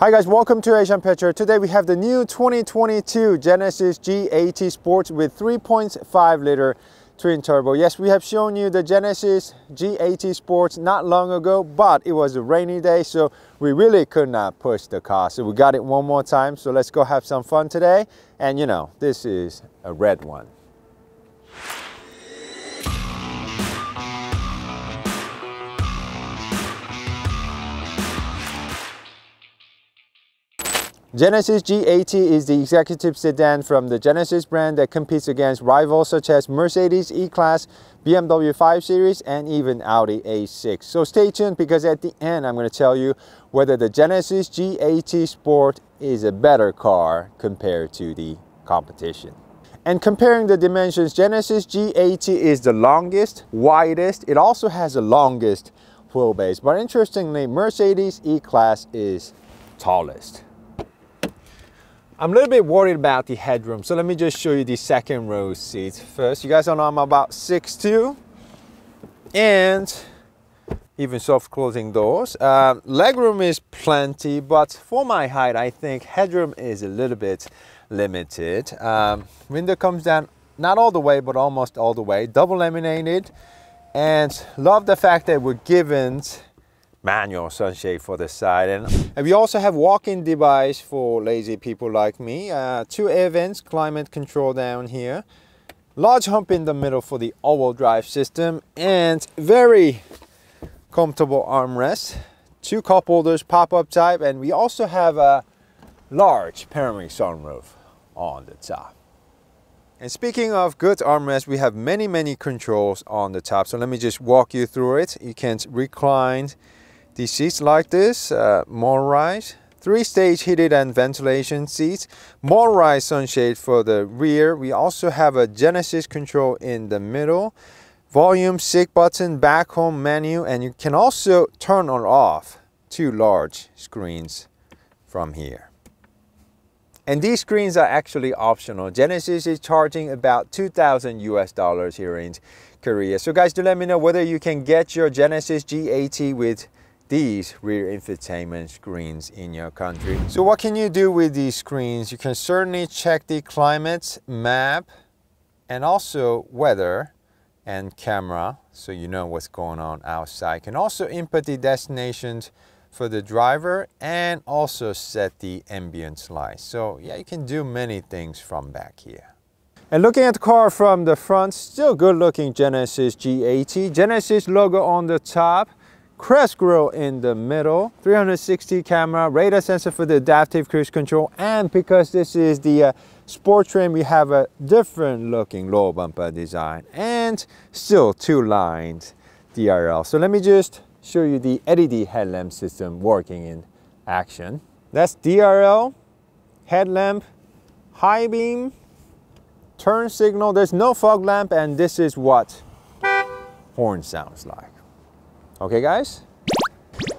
Hi guys, welcome to Asian Petrolhead. Today we have the new 2022 Genesis G80 Sports with 3.5 liter twin turbo. Yes, we have shown you the Genesis G80 Sports not long ago, but it was a rainy day, so we really could not push the car. So we got it one more time, so let's go have some fun today. And you know, this is a red one. Genesis G80 is the executive sedan from the Genesis brand that competes against rivals such as Mercedes E-Class, BMW 5 Series, and even Audi A6. So stay tuned because at the end I'm going to tell you whether the Genesis G80 Sport is a better car compared to the competition. And comparing the dimensions, Genesis G80 is the longest, widest. It also has the longest wheelbase. But interestingly, Mercedes E-Class is tallest. I'm a little bit worried about the headroom, so let me just show you the second row seats first. You guys all know I'm about 6'2", and even soft closing doors. Uh, legroom is plenty, but for my height, I think headroom is a little bit limited. Um, window comes down not all the way, but almost all the way. Double laminated, and love the fact that we're given manual sunshade for the side. And, and we also have walk-in device for lazy people like me. Uh, two air vents climate control down here. Large hump in the middle for the all-wheel drive system. And very comfortable armrest. Two cup holders pop-up type. And we also have a large panoramic sunroof on the top. And speaking of good armrest, we have many, many controls on the top. So let me just walk you through it. You can recline the seats like this, uh, motorized, three-stage heated and ventilation seats, motorized sunshade for the rear. We also have a Genesis control in the middle, volume, sync button, back home menu, and you can also turn on off two large screens from here. And these screens are actually optional. Genesis is charging about 2,000 US dollars here in Korea. So guys, do let me know whether you can get your Genesis G80 with these rear infotainment screens in your country. So what can you do with these screens? You can certainly check the climate map and also weather and camera so you know what's going on outside. You can also input the destinations for the driver and also set the ambient light. So yeah, you can do many things from back here. And looking at the car from the front, still good looking Genesis G80. Genesis logo on the top crest grille in the middle, 360 camera, radar sensor for the adaptive cruise control, and because this is the uh, sport trim, we have a different looking lower bumper design, and still two lines DRL. So let me just show you the LED headlamp system working in action. That's DRL, headlamp, high beam, turn signal, there's no fog lamp, and this is what horn sounds like. Okay guys?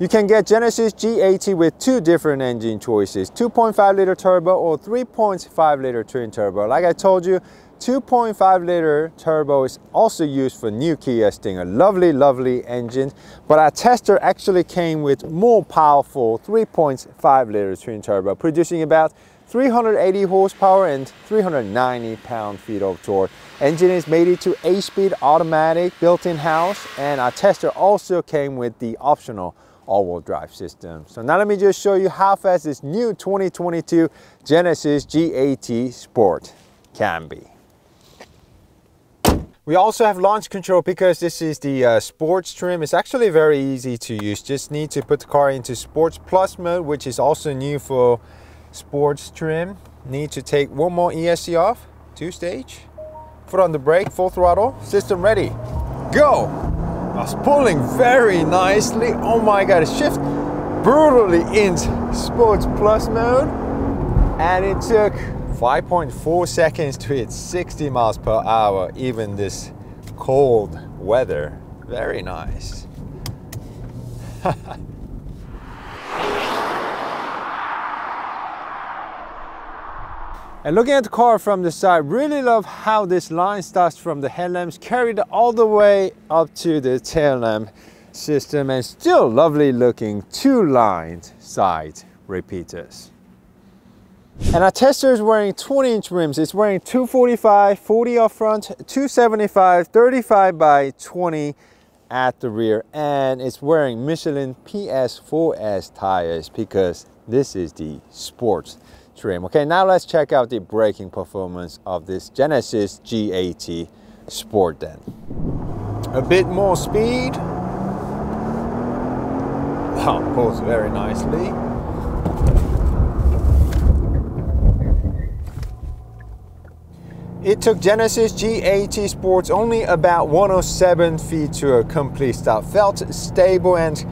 You can get Genesis G80 with two different engine choices, 2.5 liter turbo or 3.5 liter twin turbo. Like I told you, 2.5 liter turbo is also used for new Kia Stinger. Lovely, lovely engine. But our tester actually came with more powerful 3.5 liter twin turbo, producing about 380 horsepower and 390 pound-feet of torque. Engine is mated to 8-speed automatic built-in house and our tester also came with the optional all-wheel drive system. So now let me just show you how fast this new 2022 Genesis G80 Sport can be. We also have launch control because this is the uh, sports trim. It's actually very easy to use. Just need to put the car into sports plus mode, which is also new for sports trim. Need to take one more ESC off, two stage. Foot on the brake, full throttle, system ready, go! I was pulling very nicely. Oh my God, shift brutally into sports plus mode. And it took 5.4 seconds to hit 60 miles per hour, even this cold weather. Very nice. And looking at the car from the side, really love how this line starts from the headlamps, carried all the way up to the tail lamp system and still lovely looking two lined side repeaters. And our tester is wearing 20 inch rims. It's wearing 245, 40 up front, 275, 35 by 20 at the rear. And it's wearing Michelin PS4S tires because this is the sports trim. Okay, now let's check out the braking performance of this Genesis G80 Sport then. A bit more speed. Oh, wow, pulls very nicely. It took Genesis G80 Sports only about 107 feet to a complete stop. Felt stable and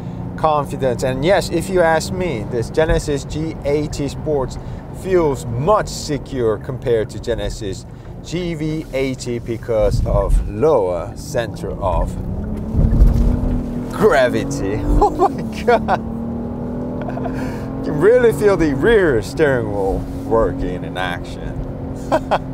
confident. And yes, if you ask me, this Genesis G80 Sports feels much secure compared to Genesis GV80 because of lower center of gravity. Oh my god! you can really feel the rear steering wheel working in action.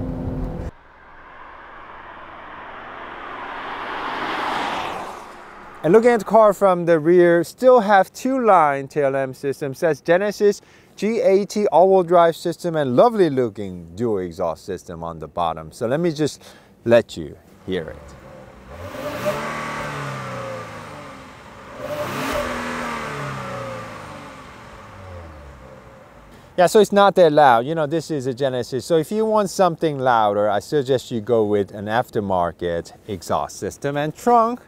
And looking at the car from the rear, still have two line tail lamp system, says Genesis G80 all-wheel drive system and lovely looking dual exhaust system on the bottom. So let me just let you hear it. Yeah, so it's not that loud. You know, this is a Genesis. So if you want something louder, I suggest you go with an aftermarket exhaust system and trunk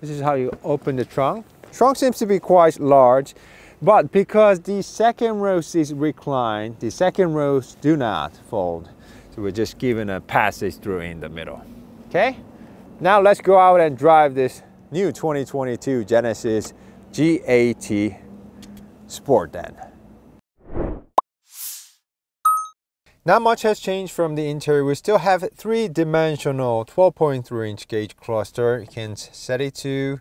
this is how you open the trunk. Trunk seems to be quite large, but because the second rows is reclined, the second rows do not fold. So we're just given a passage through in the middle. Okay, now let's go out and drive this new 2022 Genesis G80 Sport then. Not much has changed from the interior. We still have three-dimensional 12.3 inch gauge cluster. You can set it to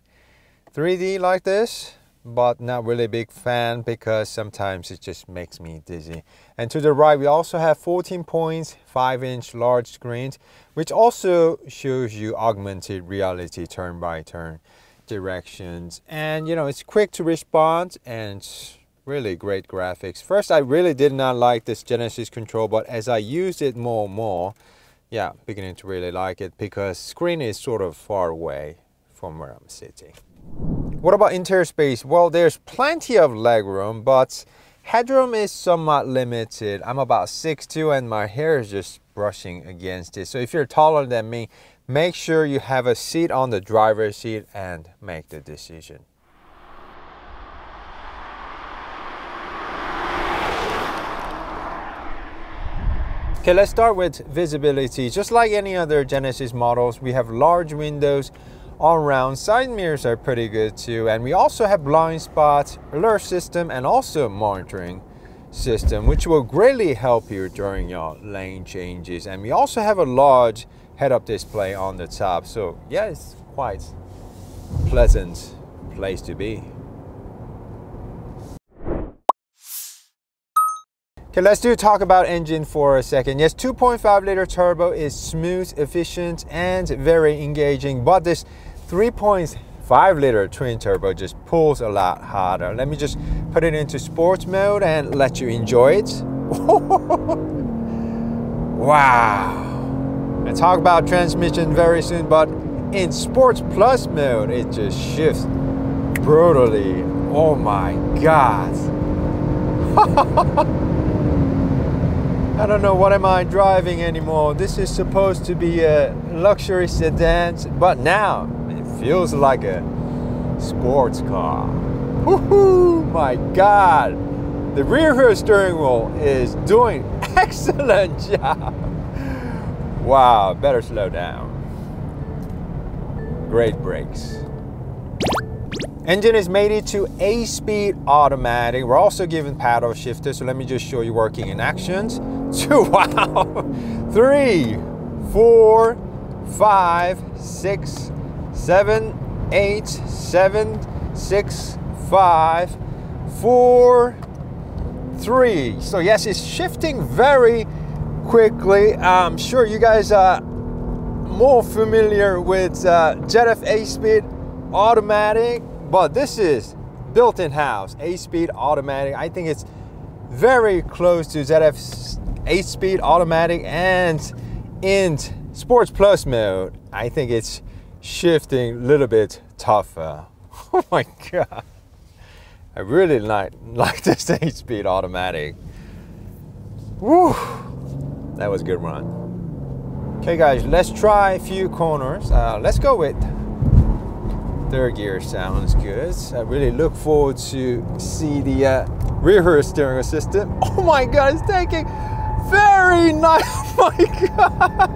3D like this, but not really big fan because sometimes it just makes me dizzy. And to the right, we also have 14 points, 5 inch large screens, which also shows you augmented reality turn by turn directions. And you know, it's quick to respond and really great graphics. First, I really did not like this Genesis control, but as I used it more and more, yeah, beginning to really like it because screen is sort of far away from where I'm sitting. What about interior space? Well, there's plenty of legroom, but headroom is somewhat limited. I'm about 6'2", and my hair is just brushing against it. So if you're taller than me, make sure you have a seat on the driver's seat and make the decision. Okay, let's start with visibility. Just like any other Genesis models, we have large windows all around. Side mirrors are pretty good too. And we also have blind spots, alert system, and also monitoring system, which will greatly help you during your lane changes. And we also have a large head-up display on the top. So yeah, it's quite pleasant place to be. Okay, let's do talk about engine for a second. Yes, 2.5 liter turbo is smooth, efficient, and very engaging, but this 3.5 liter twin turbo just pulls a lot harder. Let me just put it into sports mode and let you enjoy it. wow. I'll talk about transmission very soon, but in sports plus mode, it just shifts brutally. Oh my God. I don't know what am I driving anymore. This is supposed to be a luxury sedan, but now it feels like a sports car. Woohoo! My God! The rear steering wheel is doing excellent job. Wow, better slow down. Great brakes. Engine is mated to 8-speed automatic. We're also given paddle shifter, so let me just show you working in actions. Two, wow. Three, four, five, six, seven, eight, seven, six, five, four, three. So yes, it's shifting very quickly. I'm sure you guys are more familiar with uh, ZF 8-speed automatic but this is built-in house, 8-speed automatic. I think it's very close to ZF's 8-speed automatic and in Sports Plus mode, I think it's shifting a little bit tougher. Oh my God. I really like, like this 8-speed automatic. Woo! That was a good run. Okay guys, let's try a few corners. Uh, let's go with third gear sounds good. I really look forward to see the uh, rear steering system. Oh my god, it's taking very nice. Oh my god.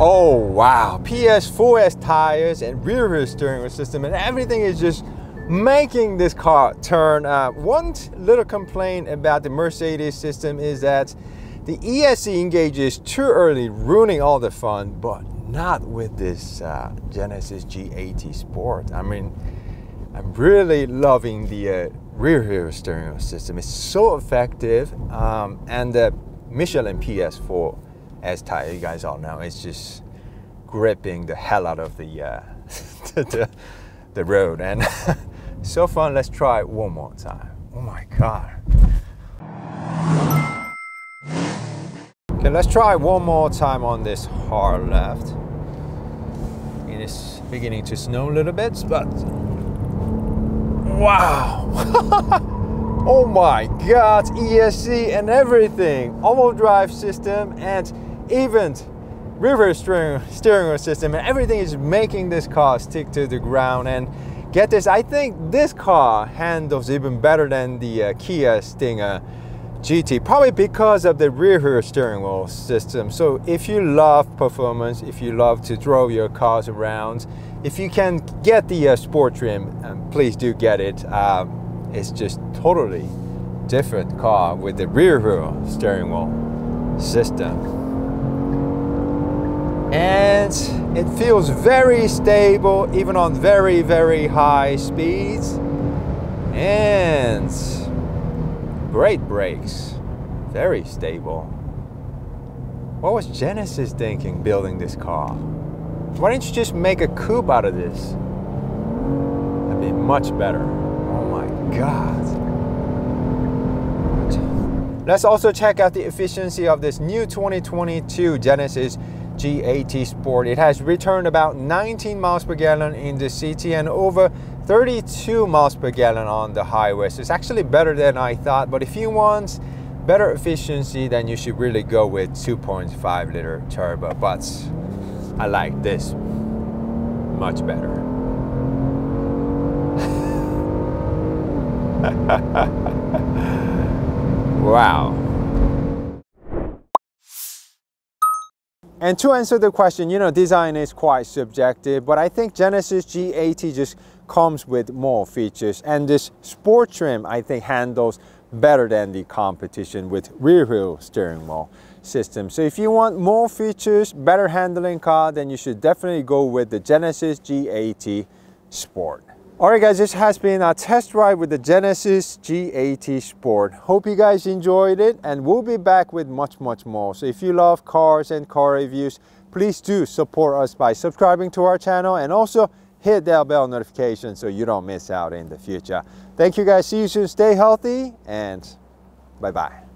Oh wow. PS4S tires and rear steering system and everything is just making this car turn. Uh, one little complaint about the Mercedes system is that the ESC engages too early, ruining all the fun, but not with this uh, Genesis G80 Sport. I mean, I'm really loving the uh, rear rear steering system. It's so effective, um, and the Michelin PS4 S tire, you guys all know, it's just gripping the hell out of the uh, the, the road and so fun. Let's try it one more time. Oh my God. Okay, let's try one more time on this hard left. It is beginning to snow a little bit, but wow. oh my God, ESC and everything. All-wheel drive system and even reverse steering, steering system and everything is making this car stick to the ground and Get this, I think this car handles even better than the uh, Kia Stinger GT, probably because of the rear wheel steering wheel system. So if you love performance, if you love to drove your cars around, if you can get the uh, sport trim, um, please do get it. Um, it's just totally different car with the rear wheel steering wheel system and it feels very stable even on very very high speeds and great brakes very stable. What was Genesis thinking building this car? Why didn't you just make a coupe out of this? That'd be much better. Oh my god. Let's also check out the efficiency of this new 2022 Genesis G80 Sport. It has returned about 19 miles per gallon in the city and over 32 miles per gallon on the highway. So it's actually better than I thought. But if you want better efficiency, then you should really go with 2.5 liter turbo. But I like this much better. wow. And to answer the question, you know, design is quite subjective, but I think Genesis G80 just comes with more features. And this sport trim, I think, handles better than the competition with rear wheel steering wheel system. So if you want more features, better handling car, then you should definitely go with the Genesis G80 Sport. Alright guys, this has been a test ride with the Genesis G80 Sport. Hope you guys enjoyed it and we'll be back with much, much more. So if you love cars and car reviews, please do support us by subscribing to our channel and also hit that bell notification so you don't miss out in the future. Thank you guys. See you soon. Stay healthy and bye-bye.